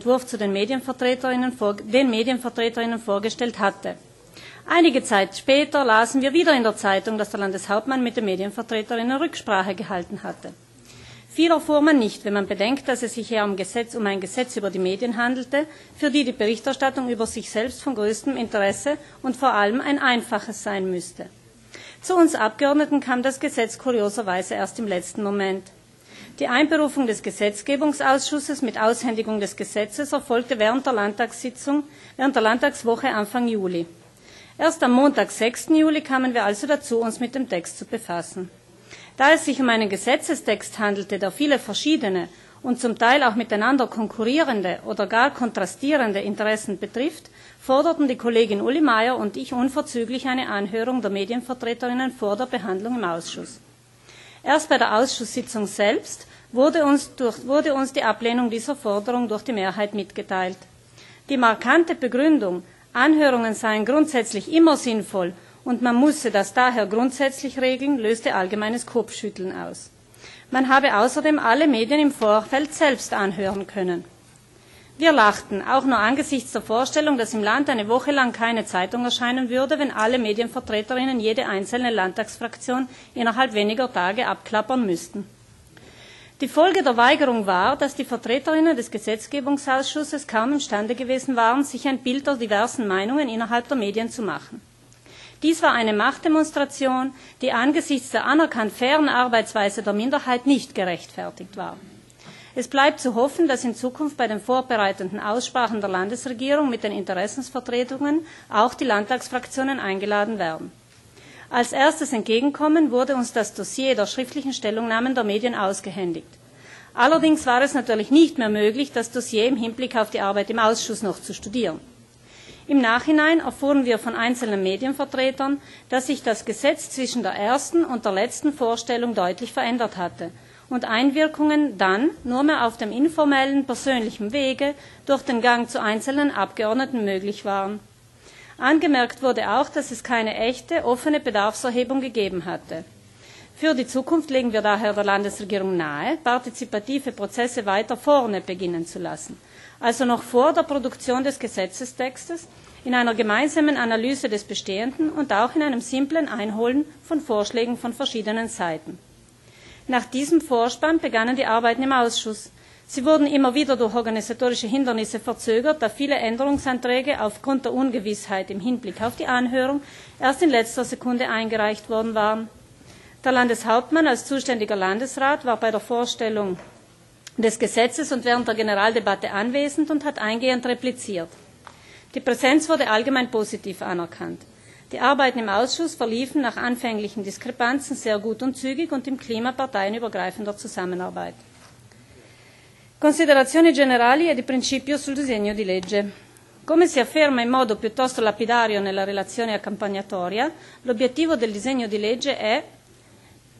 Entwurf zu den Medienvertreterinnen, den Medienvertreterinnen vorgestellt hatte. Einige Zeit später lasen wir wieder in der Zeitung, dass der Landeshauptmann mit den Medienvertreterinnen Rücksprache gehalten hatte. Viel erfuhr man nicht, wenn man bedenkt, dass es sich hier um, Gesetz, um ein Gesetz über die Medien handelte, für die die Berichterstattung über sich selbst von größtem Interesse und vor allem ein einfaches sein müsste. Zu uns Abgeordneten kam das Gesetz kurioserweise erst im letzten Moment. Die Einberufung des Gesetzgebungsausschusses mit Aushändigung des Gesetzes erfolgte während der Landtagssitzung, während der Landtagswoche Anfang Juli. Erst am Montag, 6. Juli, kamen wir also dazu, uns mit dem Text zu befassen. Da es sich um einen Gesetzestext handelte, der viele verschiedene und zum Teil auch miteinander konkurrierende oder gar kontrastierende Interessen betrifft, forderten die Kollegin Uli Meier und ich unverzüglich eine Anhörung der Medienvertreterinnen vor der Behandlung im Ausschuss. Erst bei der Ausschusssitzung selbst wurde uns, durch, wurde uns die Ablehnung dieser Forderung durch die Mehrheit mitgeteilt. Die markante Begründung, Anhörungen seien grundsätzlich immer sinnvoll und man müsse das daher grundsätzlich regeln, löste allgemeines Kopfschütteln aus. Man habe außerdem alle Medien im Vorfeld selbst anhören können. Wir lachten, auch nur angesichts der Vorstellung, dass im Land eine Woche lang keine Zeitung erscheinen würde, wenn alle Medienvertreterinnen jede einzelne Landtagsfraktion innerhalb weniger Tage abklappern müssten. Die Folge der Weigerung war, dass die Vertreterinnen des Gesetzgebungsausschusses kaum imstande gewesen waren, sich ein Bild der diversen Meinungen innerhalb der Medien zu machen. Dies war eine Machtdemonstration, die angesichts der anerkannt fairen Arbeitsweise der Minderheit nicht gerechtfertigt war. Es bleibt zu hoffen, dass in Zukunft bei den vorbereitenden Aussprachen der Landesregierung mit den Interessensvertretungen auch die Landtagsfraktionen eingeladen werden. Als erstes Entgegenkommen wurde uns das Dossier der schriftlichen Stellungnahmen der Medien ausgehändigt. Allerdings war es natürlich nicht mehr möglich, das Dossier im Hinblick auf die Arbeit im Ausschuss noch zu studieren. Im Nachhinein erfuhren wir von einzelnen Medienvertretern, dass sich das Gesetz zwischen der ersten und der letzten Vorstellung deutlich verändert hatte und Einwirkungen dann nur mehr auf dem informellen, persönlichen Wege durch den Gang zu einzelnen Abgeordneten möglich waren. Angemerkt wurde auch, dass es keine echte, offene Bedarfserhebung gegeben hatte. Für die Zukunft legen wir daher der Landesregierung nahe, partizipative Prozesse weiter vorne beginnen zu lassen, also noch vor der Produktion des Gesetzestextes, in einer gemeinsamen Analyse des Bestehenden und auch in einem simplen Einholen von Vorschlägen von verschiedenen Seiten. Nach diesem Vorspann begannen die Arbeiten im Ausschuss. Sie wurden immer wieder durch organisatorische Hindernisse verzögert, da viele Änderungsanträge aufgrund der Ungewissheit im Hinblick auf die Anhörung erst in letzter Sekunde eingereicht worden waren. Der Landeshauptmann als zuständiger Landesrat war bei der Vorstellung des Gesetzes und während der Generaldebatte anwesend und hat eingehend repliziert. Die Präsenz wurde allgemein positiv anerkannt. Die Arbeiten im Ausschuss verliefen nach anfänglichen Diskrepanzen sehr gut und zügig und im Klima parteienübergreifender Zusammenarbeit. Considerazioni generali e di principio sul disegno di legge. Come si afferma in modo piuttosto lapidario nella relazione accompagnatoria, l'obiettivo del disegno di legge è,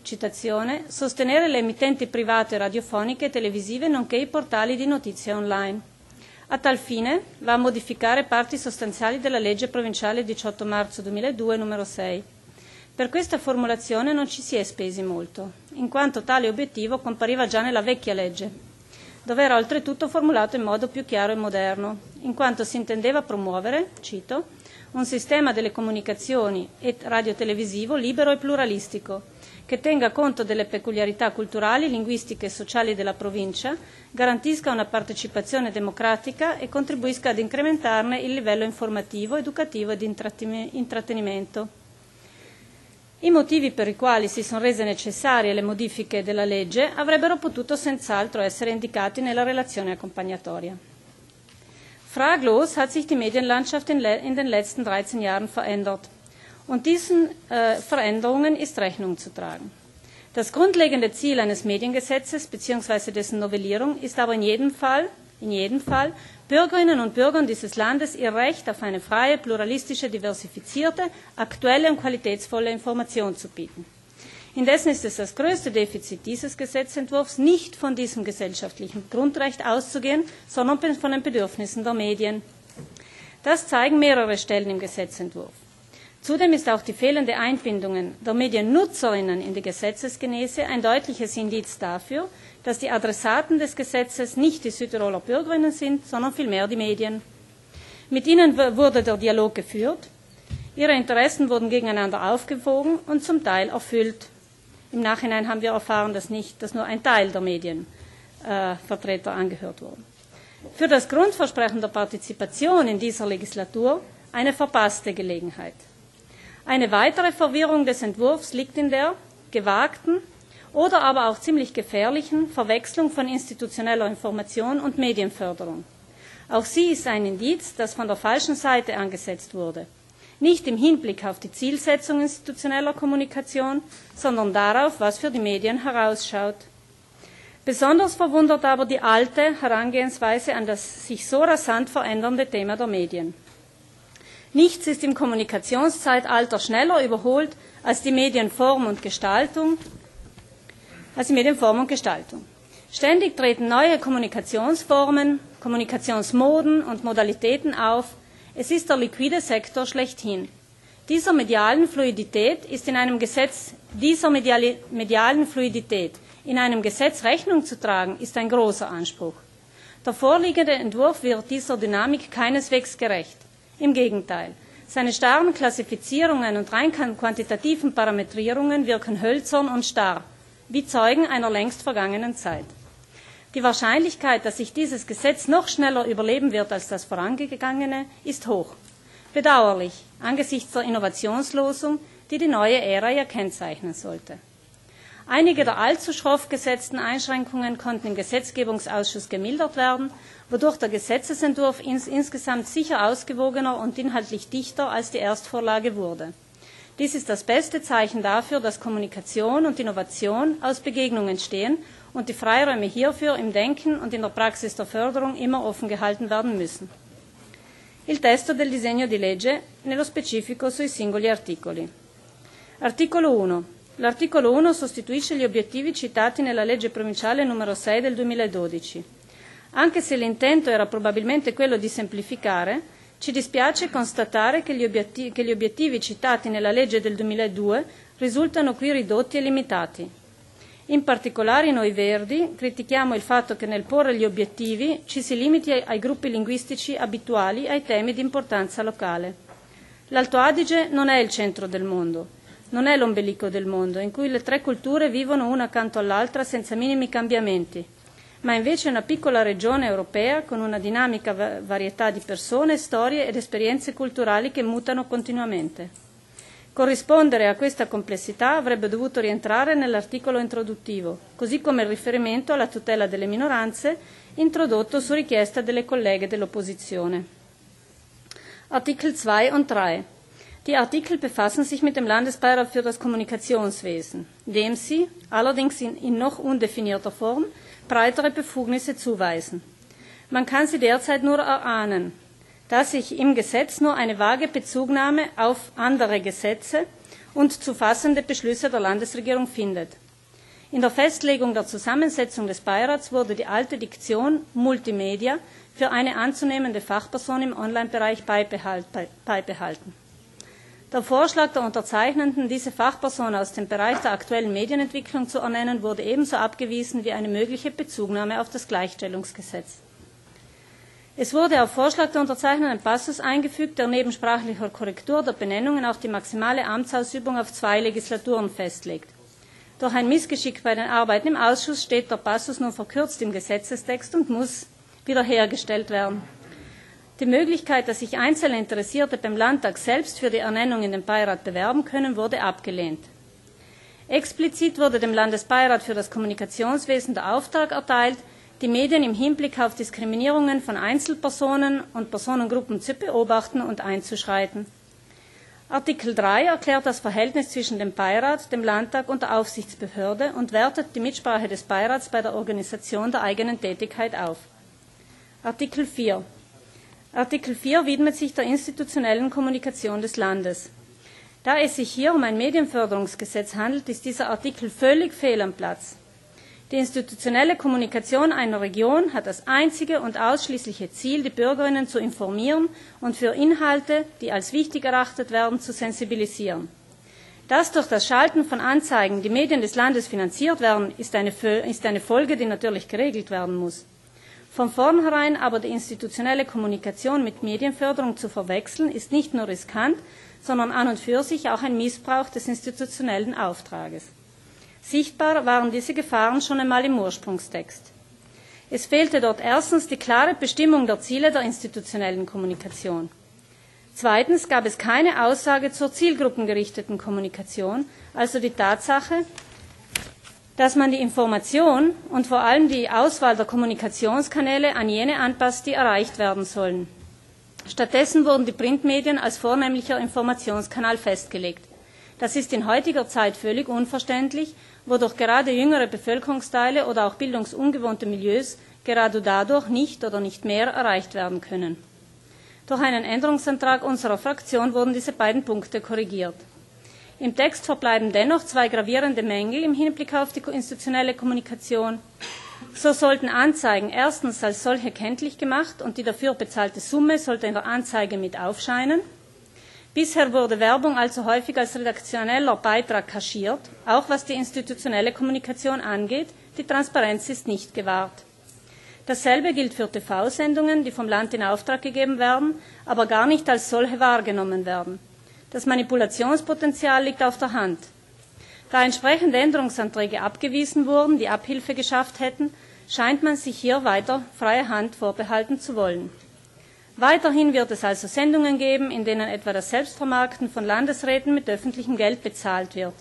citazione, sostenere le emittenti private radiofoniche e televisive nonché i portali di notizie online a tal fine va a modificare parti sostanziali della legge provinciale 18 marzo 2002 numero 6. Per questa formulazione non ci si è spesi molto, in quanto tale obiettivo compariva già nella vecchia legge, dove era oltretutto formulato in modo più chiaro e moderno, in quanto si intendeva promuovere, cito, un sistema delle comunicazioni e radiotelevisivo libero e pluralistico, che tenga conto delle peculiarità culturali, linguistiche e sociali della provincia, garantisca una partecipazione democratica e contribuisca ad incrementarne il livello informativo, educativo e di intrattenimento. I motivi per i quali si sono rese necessarie le modifiche della legge avrebbero potuto senz'altro essere indicati nella relazione accompagnatoria. Fraglos hat sich die Medienlandschaft in, den letzten 13 Jahren verändert. Und diesen äh, Veränderungen ist Rechnung zu tragen. Das grundlegende Ziel eines Mediengesetzes bzw. dessen Novellierung ist aber in jedem Fall, in jedem Fall Bürgerinnen und Bürgern dieses Landes ihr Recht auf eine freie, pluralistische, diversifizierte, aktuelle und qualitätsvolle Information zu bieten. Indessen ist es das größte Defizit dieses Gesetzentwurfs, nicht von diesem gesellschaftlichen Grundrecht auszugehen, sondern von den Bedürfnissen der Medien. Das zeigen mehrere Stellen im Gesetzentwurf. Zudem ist auch die fehlende Einbindung der Mediennutzerinnen in die Gesetzesgenese ein deutliches Indiz dafür, dass die Adressaten des Gesetzes nicht die Südtiroler Bürgerinnen sind, sondern vielmehr die Medien. Mit ihnen wurde der Dialog geführt, ihre Interessen wurden gegeneinander aufgewogen und zum Teil erfüllt. Im Nachhinein haben wir erfahren, dass, nicht, dass nur ein Teil der Medienvertreter äh, angehört wurden. Für das Grundversprechen der Partizipation in dieser Legislatur eine verpasste Gelegenheit. Eine weitere Verwirrung des Entwurfs liegt in der gewagten oder aber auch ziemlich gefährlichen Verwechslung von institutioneller Information und Medienförderung. Auch sie ist ein Indiz, das von der falschen Seite angesetzt wurde. Nicht im Hinblick auf die Zielsetzung institutioneller Kommunikation, sondern darauf, was für die Medien herausschaut. Besonders verwundert aber die alte Herangehensweise an das sich so rasant verändernde Thema der Medien. Nichts ist im Kommunikationszeitalter schneller überholt als die Medienform und Gestaltung, als die Medienform und Gestaltung. Ständig treten neue Kommunikationsformen, Kommunikationsmoden und Modalitäten auf. Es ist der liquide Sektor schlechthin. Dieser medialen Fluidität ist in einem Gesetz, dieser medialen Fluidität in einem Gesetz Rechnung zu tragen, ist ein großer Anspruch. Der vorliegende Entwurf wird dieser Dynamik keineswegs gerecht. Im Gegenteil. Seine starren Klassifizierungen und rein quantitativen Parametrierungen wirken hölzern und starr, wie Zeugen einer längst vergangenen Zeit. Die Wahrscheinlichkeit, dass sich dieses Gesetz noch schneller überleben wird als das vorangegangene, ist hoch. Bedauerlich angesichts der Innovationslosung, die die neue Ära ja kennzeichnen sollte. Einige der allzu schroff gesetzten Einschränkungen konnten im Gesetzgebungsausschuss gemildert werden, wodurch der Gesetzesentwurf ins, insgesamt sicher ausgewogener und inhaltlich dichter als die Erstvorlage wurde. Dies ist das beste Zeichen dafür, dass Kommunikation und Innovation aus Begegnungen entstehen und die Freiräume hierfür im Denken und in der Praxis der Förderung immer offen gehalten werden müssen. Il testo del disegno di legge nello specifico sui singoli articoli. Articolo 1. L'articolo 1 sostituisce gli obiettivi citati nella legge provinciale numero 6 del 2012. Anche se l'intento era probabilmente quello di semplificare, ci dispiace constatare che gli, che gli obiettivi citati nella legge del 2002 risultano qui ridotti e limitati. In particolare noi Verdi critichiamo il fatto che nel porre gli obiettivi ci si limiti ai gruppi linguistici abituali ai temi di importanza locale. L'Alto Adige non è il centro del mondo, non è l'ombelico del mondo, in cui le tre culture vivono una accanto all'altra senza minimi cambiamenti, ma invece una piccola regione europea con una dinamica varietà di persone, storie ed esperienze culturali che mutano continuamente. Corrispondere a questa complessità avrebbe dovuto rientrare nell'articolo introduttivo, così come il riferimento alla tutela delle minoranze introdotto su richiesta delle colleghe dell'opposizione. Artikel 2 und 3. Die Artikel befassen sich mit dem Landesbeirat für das Kommunikationswesen, dem sie, allerdings in, in noch undefinierter Form, breitere Befugnisse zuweisen. Man kann sie derzeit nur erahnen, dass sich im Gesetz nur eine vage Bezugnahme auf andere Gesetze und zu fassende Beschlüsse der Landesregierung findet. In der Festlegung der Zusammensetzung des Beirats wurde die alte Diktion Multimedia für eine anzunehmende Fachperson im Online-Bereich beibehalten. Der Vorschlag der Unterzeichnenden, diese Fachperson aus dem Bereich der aktuellen Medienentwicklung zu ernennen, wurde ebenso abgewiesen wie eine mögliche Bezugnahme auf das Gleichstellungsgesetz. Es wurde auf Vorschlag der Unterzeichner ein Passus eingefügt, der neben sprachlicher Korrektur der Benennungen auch die maximale Amtsausübung auf zwei Legislaturen festlegt. Durch ein Missgeschick bei den Arbeiten im Ausschuss steht der Passus nun verkürzt im Gesetzestext und muss wiederhergestellt werden. Die Möglichkeit, dass sich einzelne Interessierte beim Landtag selbst für die Ernennung in den Beirat bewerben können, wurde abgelehnt. Explizit wurde dem Landesbeirat für das Kommunikationswesen der Auftrag erteilt, die Medien im Hinblick auf Diskriminierungen von Einzelpersonen und Personengruppen zu beobachten und einzuschreiten. Artikel 3 erklärt das Verhältnis zwischen dem Beirat, dem Landtag und der Aufsichtsbehörde und wertet die Mitsprache des Beirats bei der Organisation der eigenen Tätigkeit auf. Artikel 4. Artikel 4 widmet sich der institutionellen Kommunikation des Landes. Da es sich hier um ein Medienförderungsgesetz handelt, ist dieser Artikel völlig fehl am Platz. Die institutionelle Kommunikation einer Region hat das einzige und ausschließliche Ziel, die Bürgerinnen zu informieren und für Inhalte, die als wichtig erachtet werden, zu sensibilisieren. Dass durch das Schalten von Anzeigen die Medien des Landes finanziert werden, ist eine, Folge, die natürlich geregelt werden muss. Von vornherein aber die institutionelle Kommunikation mit Medienförderung zu verwechseln, ist nicht nur riskant, sondern an und für sich auch ein Missbrauch des institutionellen Auftrages. Sichtbar waren diese Gefahren schon einmal im Ursprungstext. Es fehlte dort erstens die klare Bestimmung der Ziele der institutionellen Kommunikation. Zweitens gab es keine Aussage zur zielgruppengerichteten Kommunikation, also die Tatsache, dass man die Information und vor allem die Auswahl der Kommunikationskanäle an jene anpasst, die erreicht werden sollen. Stattdessen wurden die Printmedien als vornehmlicher Informationskanal festgelegt. Das ist in heutiger Zeit völlig unverständlich wodurch gerade jüngere Bevölkerungsteile oder auch bildungsungewohnte Milieus gerade dadurch nicht oder nicht mehr erreicht werden können. Durch einen Änderungsantrag unserer Fraktion wurden diese beiden Punkte korrigiert. Im Text verbleiben dennoch zwei gravierende Mängel im Hinblick auf die institutionelle Kommunikation. So sollten Anzeigen erstens als solche kenntlich gemacht und die dafür bezahlte Summe sollte in der Anzeige mit aufscheinen. Bisher wurde Werbung also häufig als redaktioneller Beitrag kaschiert, auch was die institutionelle Kommunikation angeht. Die Transparenz ist nicht gewahrt. Dasselbe gilt für TV-Sendungen, die vom Land in Auftrag gegeben werden, aber gar nicht als solche wahrgenommen werden. Das Manipulationspotenzial liegt auf der Hand. Da entsprechende Änderungsanträge abgewiesen wurden, die Abhilfe geschafft hätten, scheint man sich hier weiter freie Hand vorbehalten zu wollen. Weiterhin wird es also Sendungen geben, in denen etwa das Selbstvermarkten von Landesräten mit öffentlichem Geld bezahlt wird.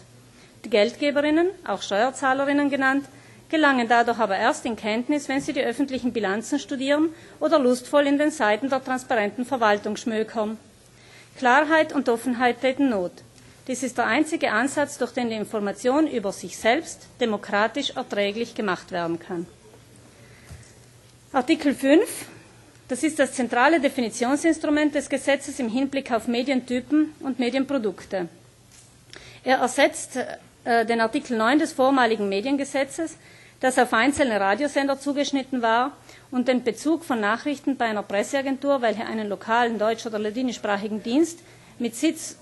Die Geldgeberinnen, auch Steuerzahlerinnen genannt, gelangen dadurch aber erst in Kenntnis, wenn sie die öffentlichen Bilanzen studieren oder lustvoll in den Seiten der transparenten Verwaltung schmökern. Klarheit und Offenheit täten Not. Dies ist der einzige Ansatz, durch den die Information über sich selbst demokratisch erträglich gemacht werden kann. Artikel 5 das ist das zentrale Definitionsinstrument des Gesetzes im Hinblick auf Medientypen und Medienprodukte. Er ersetzt äh, den Artikel 9 des vormaligen Mediengesetzes, das auf einzelne Radiosender zugeschnitten war und den Bezug von Nachrichten bei einer Presseagentur, welche einen lokalen deutsch- oder ladinischsprachigen Dienst mit Sitz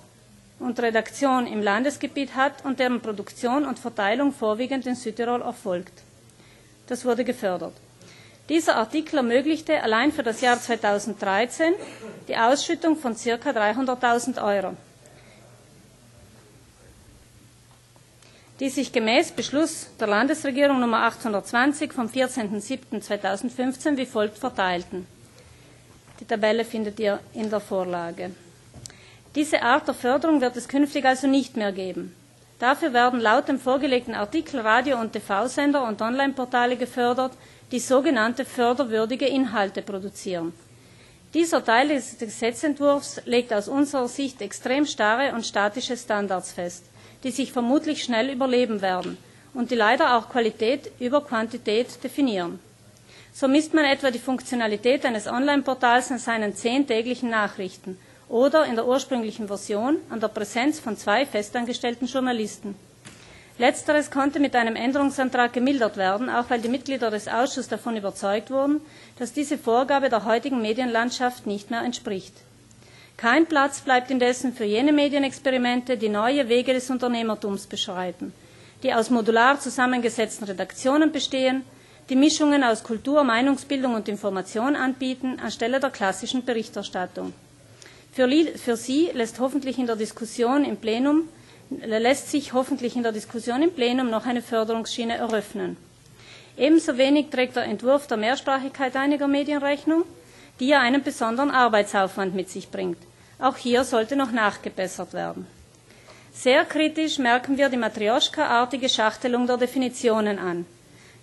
und Redaktion im Landesgebiet hat und deren Produktion und Verteilung vorwiegend in Südtirol erfolgt. Das wurde gefördert. Dieser Artikel ermöglichte allein für das Jahr 2013 die Ausschüttung von ca. 300.000 Euro, die sich gemäß Beschluss der Landesregierung Nummer 820 vom 14.07.2015 wie folgt verteilten. Die Tabelle findet ihr in der Vorlage. Diese Art der Förderung wird es künftig also nicht mehr geben. Dafür werden laut dem vorgelegten Artikel Radio- und TV-Sender und Online-Portale gefördert, die sogenannte förderwürdige Inhalte produzieren. Dieser Teil des Gesetzentwurfs legt aus unserer Sicht extrem starre und statische Standards fest, die sich vermutlich schnell überleben werden und die leider auch Qualität über Quantität definieren. So misst man etwa die Funktionalität eines Online-Portals an seinen zehn täglichen Nachrichten oder in der ursprünglichen Version an der Präsenz von zwei festangestellten Journalisten. Letzteres konnte mit einem Änderungsantrag gemildert werden, auch weil die Mitglieder des Ausschusses davon überzeugt wurden, dass diese Vorgabe der heutigen Medienlandschaft nicht mehr entspricht. Kein Platz bleibt indessen für jene Medienexperimente, die neue Wege des Unternehmertums beschreiten, die aus modular zusammengesetzten Redaktionen bestehen, die Mischungen aus Kultur, Meinungsbildung und Information anbieten, anstelle der klassischen Berichterstattung. Für, für sie lässt hoffentlich in der Diskussion im Plenum lässt sich hoffentlich in der Diskussion im Plenum noch eine Förderungsschiene eröffnen. Ebenso wenig trägt der Entwurf der Mehrsprachigkeit einiger Medien Rechnung, die ja einen besonderen Arbeitsaufwand mit sich bringt. Auch hier sollte noch nachgebessert werden. Sehr kritisch merken wir die Matrioschka-artige Schachtelung der Definitionen an.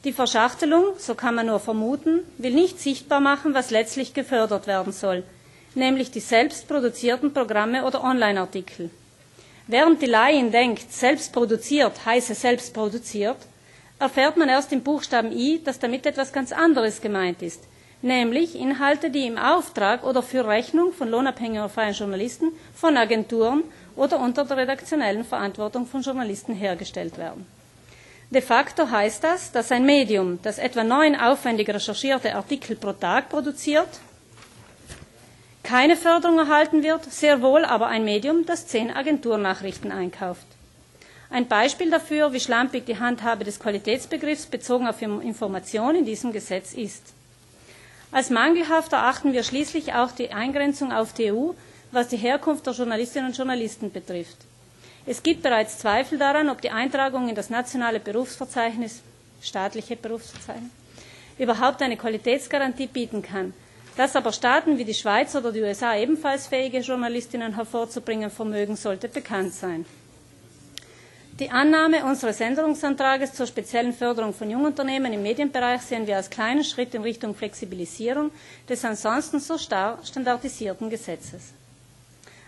Die Verschachtelung, so kann man nur vermuten, will nicht sichtbar machen, was letztlich gefördert werden soll, nämlich die selbst produzierten Programme oder Online-Artikel. Während die Laien denkt, selbst produziert heiße selbst produziert, erfährt man erst im Buchstaben I, dass damit etwas ganz anderes gemeint ist, nämlich Inhalte, die im Auftrag oder für Rechnung von lohnabhängigen oder freien Journalisten, von Agenturen oder unter der redaktionellen Verantwortung von Journalisten hergestellt werden. De facto heißt das, dass ein Medium, das etwa neun aufwendig recherchierte Artikel pro Tag produziert, keine Förderung erhalten wird, sehr wohl aber ein Medium, das zehn Agenturnachrichten einkauft. Ein Beispiel dafür, wie schlampig die Handhabe des Qualitätsbegriffs bezogen auf Information in diesem Gesetz ist. Als mangelhaft erachten wir schließlich auch die Eingrenzung auf die EU, was die Herkunft der Journalistinnen und Journalisten betrifft. Es gibt bereits Zweifel daran, ob die Eintragung in das nationale Berufsverzeichnis, staatliche Berufsverzeichnis, überhaupt eine Qualitätsgarantie bieten kann. Dass aber Staaten wie die Schweiz oder die USA ebenfalls fähige Journalistinnen hervorzubringen vermögen, sollte bekannt sein. Die Annahme unseres Änderungsantrages zur speziellen Förderung von Jungunternehmen im Medienbereich sehen wir als kleinen Schritt in Richtung Flexibilisierung des ansonsten so starr standardisierten Gesetzes.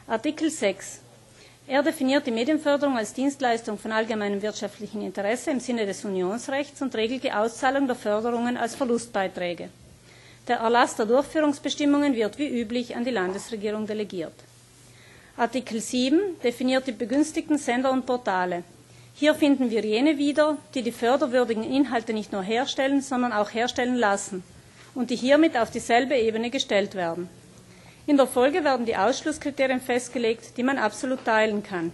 Artikel 6. Er definiert die Medienförderung als Dienstleistung von allgemeinem wirtschaftlichen Interesse im Sinne des Unionsrechts und regelt die Auszahlung der Förderungen als Verlustbeiträge. Der Erlass der Durchführungsbestimmungen wird wie üblich an die Landesregierung delegiert. Artikel 7 definiert die begünstigten Sender und Portale. Hier finden wir jene wieder, die die förderwürdigen Inhalte nicht nur herstellen, sondern auch herstellen lassen und die hiermit auf dieselbe Ebene gestellt werden. In der Folge werden die Ausschlusskriterien festgelegt, die man absolut teilen kann.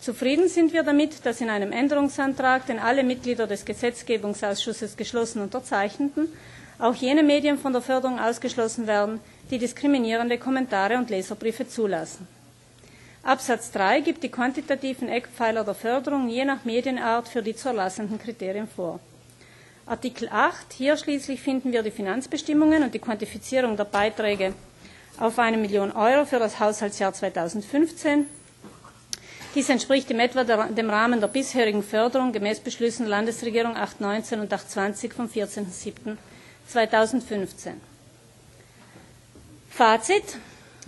Zufrieden sind wir damit, dass in einem Änderungsantrag, den alle Mitglieder des Gesetzgebungsausschusses geschlossen unterzeichneten, auch jene Medien von der Förderung ausgeschlossen werden, die diskriminierende Kommentare und Leserbriefe zulassen. Absatz 3 gibt die quantitativen Eckpfeiler der Förderung je nach Medienart für die zu erlassenden Kriterien vor. Artikel 8, hier schließlich finden wir die Finanzbestimmungen und die Quantifizierung der Beiträge auf eine Million Euro für das Haushaltsjahr 2015. Dies entspricht im etwa der, dem Rahmen der bisherigen Förderung gemäß Beschlüssen Landesregierung 819 und 820 vom 14.07.2015. Fazit.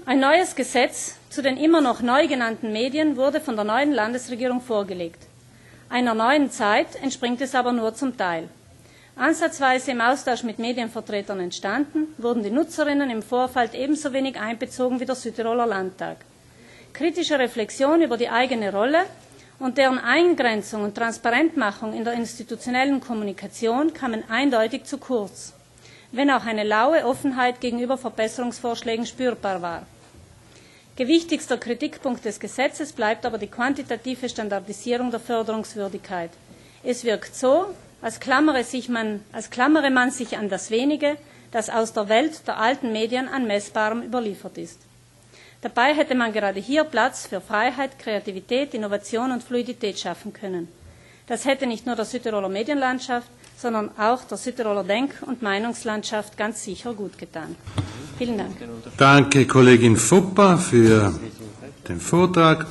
Ein neues Gesetz zu den immer noch neu genannten Medien wurde von der neuen Landesregierung vorgelegt. Einer neuen Zeit entspringt es aber nur zum Teil. Ansatzweise im Austausch mit Medienvertretern entstanden, wurden die Nutzerinnen im Vorfeld ebenso wenig einbezogen wie der Südtiroler Landtag. Kritische Reflexion über die eigene Rolle und deren Eingrenzung und Transparentmachung in der institutionellen Kommunikation kamen eindeutig zu kurz, wenn auch eine laue Offenheit gegenüber Verbesserungsvorschlägen spürbar war. Gewichtigster Kritikpunkt des Gesetzes bleibt aber die quantitative Standardisierung der Förderungswürdigkeit. Es wirkt so, als klammere, man, als klammere man sich an das Wenige, das aus der Welt der alten Medien an Messbarem überliefert ist. Dabei hätte man gerade hier Platz für Freiheit, Kreativität, Innovation und Fluidität schaffen können. Das hätte nicht nur der Südtiroler Medienlandschaft, sondern auch der Südtiroler Denk- und Meinungslandschaft ganz sicher gut getan. Vielen Dank. Danke, Kollegin Fuppa, für den Vortrag.